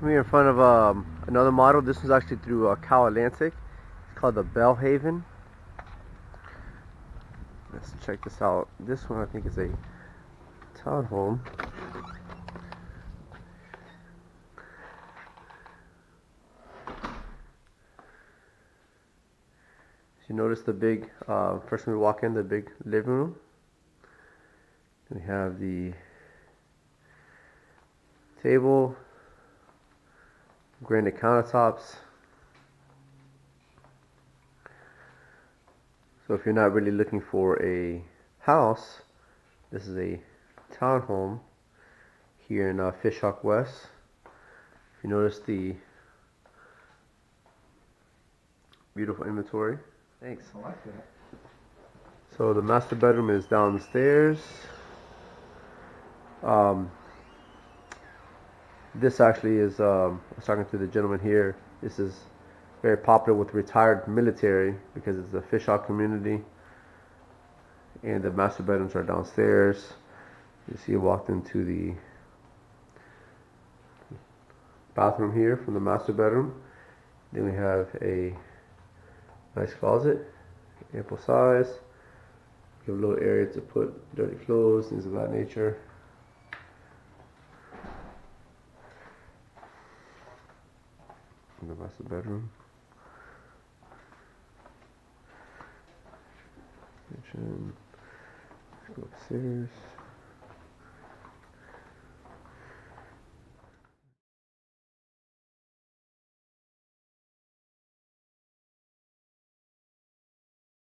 I'm here in front of um, another model. This one's actually through uh, Cal Atlantic. It's called the Belhaven. Let's check this out. This one I think is a townhome. you notice the big, uh, first when we walk in, the big living room. We have the table, granite countertops. So if you're not really looking for a house, this is a townhome here in uh, Fishhawk West. If you notice the beautiful inventory. Thanks. I like that. So the master bedroom is downstairs. Um, this actually is, um, I was talking to the gentleman here. This is very popular with retired military because it's a fishhawk community. And the master bedrooms are downstairs. You see, you walked into the bathroom here from the master bedroom. Then we have a Nice closet, ample size. You have a little area to put dirty clothes, things of that nature. The master bedroom. Kitchen. Let's go upstairs.